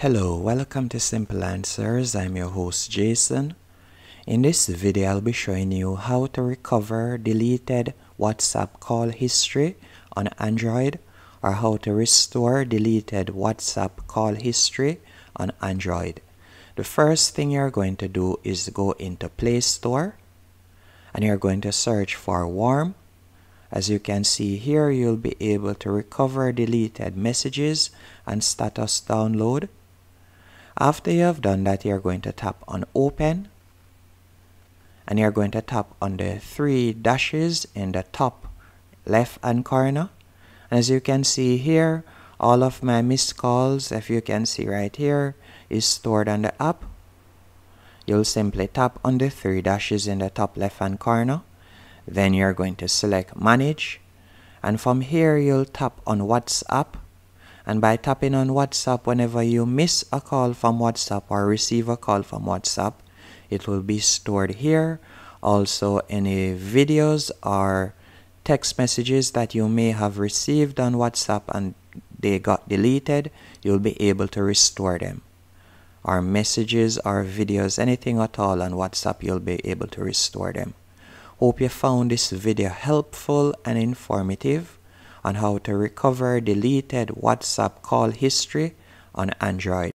Hello, welcome to Simple Answers. I'm your host Jason. In this video, I'll be showing you how to recover deleted WhatsApp call history on Android or how to restore deleted WhatsApp call history on Android. The first thing you're going to do is go into Play Store and you're going to search for WAMR. As you can see here, you'll be able to recover deleted messages and status download. After you have done that, you're going to tap on open and you're going to tap on the three dashes in the top left hand corner. As you can see here, all of my missed calls, if you can see right here, is stored on the app. You'll simply tap on the three dashes in the top left hand corner. Then you're going to select manage. And from here, you'll tap on WhatsApp and by tapping on WhatsApp, whenever you miss a call from WhatsApp or receive a call from WhatsApp, it will be stored here. Also, any videos or text messages that you may have received on WhatsApp and they got deleted, you'll be able to restore them. Our messages our videos, anything at all on WhatsApp, you'll be able to restore them. Hope you found this video helpful and informative on how to recover deleted WhatsApp call history on Android.